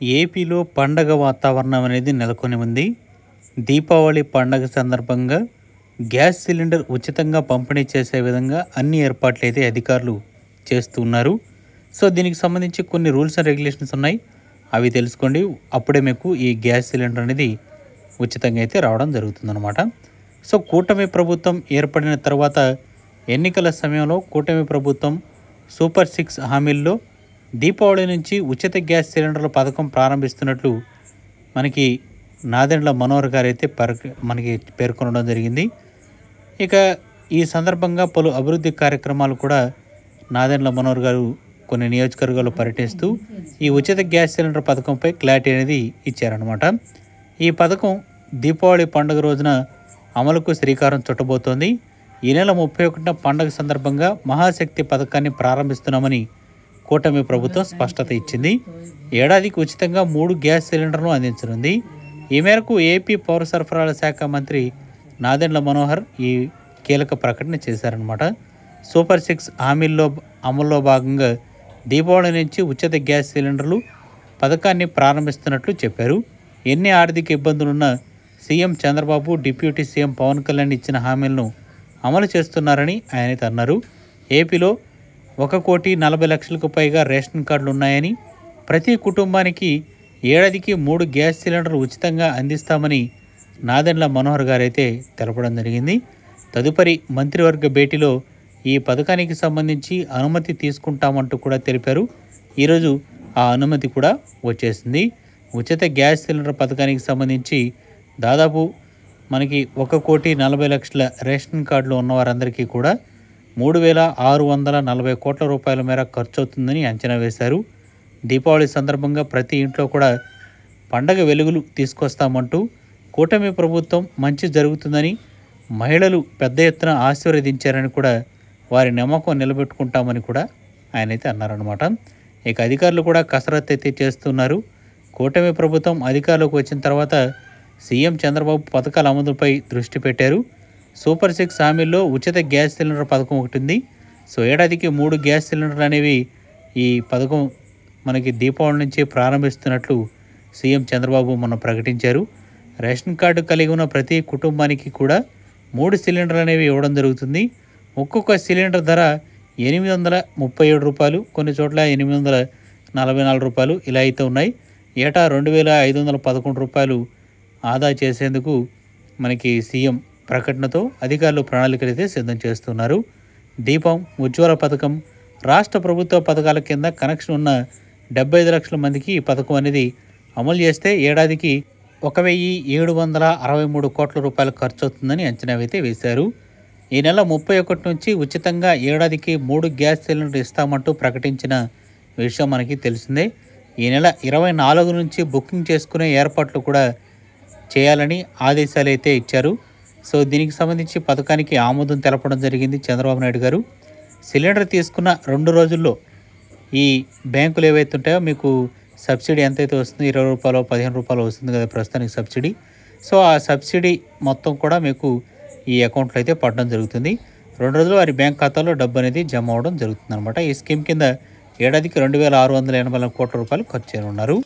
ఏపీలో పండగ వాతావరణం అనేది నెలకొని ఉంది. దీపావళి పండగ సందర్భంగా గ్యాస్ సిలిండర్ ఉచితంగా పంపిణీ చేసే విధంగా అన్ని ఏర్పాట్లు అయితే అధికారులు చేస్తున్నారు సో దీనికి సంబంధించి కొన్ని రూల్స్ అండ్ రెగ్యులేషన్స్ ఉన్నాయి. అవి తెలుసుకోండి. అప్పుడే మీకు ఈ గ్యాస్ సిలిండర్ అనేది ఉచితంగా అయితే రావడం జరుగుతుందన్నమాట. సో కూటమి ప్రభుత్వం ఏర్పడిన తర్వాత ఎన్నికల సమయంలో కూటమి ప్రభుత్వం సూపర్ సిక్స్ హామీల్లో దీపావళి నుంచి ఉచిత గ్యాస్ సిలిండర్ల పథకం ప్రారంభిస్తున్నట్లు మనకి నాదెండ్ల మనోహర్ గారు అయితే మనకి పేర్కొనడం జరిగింది. ఇక ఈ సందర్భంగా పలు అభివృద్ధి కార్యక్రమాలు కూడా నాదెండ్ల మనోహర్ గారు కొన్ని నియోజకవర్గాల్లో పర్యటిస్తూ ఈ ఉచిత గ్యాస్ సిలిండర్ పథకంపై క్లారిటీ అనేది ఇచ్చారనమాట ఈ పథకం దీపావళి పండుగ రోజున అమలుకు శ్రీకారం చుట్టబోతోంది. ఈ నెల ముప్పై ఒకటిన పండుగ సందర్భంగా మహాశక్తి పథకాన్ని ప్రారంభిస్తున్నామని కూటమి ప్రభుత్వం స్పష్టత ఇచ్చింది. ఏడాదికి ఉచితంగా మూడు గ్యాస్ సిలిండర్లు అందించనుంది. ఈ మేరకు ఏపీ పౌర సరఫరాల శాఖ మంత్రి నాదెండ్ల మనోహర్ ఈ కీలక ప్రకటన చేశారనమాట సూపర్ సిక్స్ హామీల్లో అమల్లో భాగంగా దీపావళి నుంచి ఉచిత గ్యాస్ సిలిండర్లు పథకాన్ని ప్రారంభిస్తున్నట్లు చెప్పారు. ఎన్ని ఆర్థిక ఇబ్బందులున్నా CM Chandrababu deputy CM Pawan Kalyan ఇచ్చిన హామీలను అమలు చేస్తున్నారని ఆయన అన్నారు. ఏపీలో ఒక కోటి నలభై లక్షలకు పైగా రేషన్ కార్డులు ఉన్నాయని ప్రతి కుటుంబానికి ఏడాదికి మూడు గ్యాస్ సిలిండర్లు ఉచితంగా అందిస్తామని నాదెండ్ల మనోహర్ గారైతే తెలపడం జరిగింది. తదుపరి మంత్రివర్గ భేటీలో ఈ పథకానికి సంబంధించి అనుమతి తీసుకుంటామంటూ కూడా తెలిపారు. ఈరోజు ఆ అనుమతి కూడా వచ్చేసింది. ఉచిత గ్యాస్ సిలిండర్ పథకానికి సంబంధించి దాదాపు మనకి ఒక కోటి నలభై లక్షల రేషన్ కార్డులు ఉన్న వారందరికీ కూడా మూడు వేల ఆరు వందల నలభై కోట్ల రూపాయల మేర ఖర్చు అవుతుందని అంచనా వేశారు. దీపావళి సందర్భంగా ప్రతి ఇంట్లో కూడా పండగ వెలుగులు తీసుకొస్తామంటూ కూటమి ప్రభుత్వం మంచి జరుగుతుందని మహిళలు పెద్ద ఎత్తున ఆశీర్వదించారని కూడా వారి నమ్మకం నిలబెట్టుకుంటామని కూడా ఆయన అయితే అన్నారనమాట ఇక అధికారులు కూడా కసరత్తు అయితే చేస్తున్నారు. కూటమి ప్రభుత్వం అధికారంలోకి వచ్చిన తర్వాత సీఎం చంద్రబాబు పథకాల అమలుపై దృష్టి పెట్టారు. సూపర్ సిక్స్ హామీల్లో ఉచిత గ్యాస్ సిలిండర్ పథకం ఒకటి ఉంది. సో ఏడాదికి మూడు గ్యాస్ సిలిండర్లు అనేవి ఈ పథకం మనకి దీపావళి నుంచి ప్రారంభిస్తున్నట్లు సీఎం చంద్రబాబు మొన్న ప్రకటించారు. రేషన్ కార్డు కలిగి ఉన్న ప్రతి కుటుంబానికి కూడా మూడు సిలిండర్లు అనేవి ఇవ్వడం జరుగుతుంది. ఒక్కొక్క సిలిండర్ ధర ఎనిమిది వందల ముప్పై ఏడు రూపాయలు కొన్ని చోట్ల ఎనిమిది వందల నలభై నాలుగు రూపాయలు ఇలా అయితే ఉన్నాయి. ఏటా రెండు వేల ఐదు వందల పదకొండు రూపాయలు ఆదా చేసేందుకు మనకి సీఎం ప్రకటనతో అధికారులు ప్రణాళికలు అయితే సిద్ధం చేస్తున్నారు. దీపం ఉజ్వల పథకం రాష్ట్ర ప్రభుత్వ పథకాల కింద కనెక్షన్ ఉన్న డెబ్బై ఐదు లక్షల మందికి ఈ పథకం అనేది అమలు చేస్తే ఏడాదికి ఒక వెయ్యి ఏడు వందల అరవై మూడు కోట్ల రూపాయలు ఖర్చు అవుతుందని అంచనా అయితే వేశారు. ఈ నెల ముప్పై ఒకటి నుంచి ఉచితంగా ఏడాదికి మూడు గ్యాస్ సిలిండర్ ఇస్తామంటూ ప్రకటించిన విషయం మనకి తెలిసిందే. ఈ నెల ఇరవై నాలుగు నుంచి బుకింగ్ చేసుకునే ఏర్పాట్లు కూడా చేయాలని ఆదేశాలు అయితే ఇచ్చారు. సో దీనికి సంబంధించి పథకానికి ఆమోదం తెలపడం జరిగింది చంద్రబాబు నాయుడు గారు. సిలిండర్ తీసుకున్న రెండు రోజుల్లో ఈ బ్యాంకులు ఏవైతే ఉంటాయో మీకు సబ్సిడీ ఎంతైతే వస్తుందో ఇరవై రూపాయలు పదిహేను రూపాయలు వస్తుంది కదా ప్రస్తుతానికి సబ్సిడీ. సో ఆ సబ్సిడీ మొత్తం కూడా మీకు ఈ అకౌంట్లో అయితే పడడం జరుగుతుంది. రెండు రోజులు వారి బ్యాంక్ ఖాతాలో డబ్బు అనేది జమ అవడం జరుగుతుంది అనమాట ఈ స్కీమ్ కింద ఏడాదికి రెండు వేల ఆరు వందల ఎనభై కోట్ల రూపాయలు ఖర్చు చేయనున్నారు.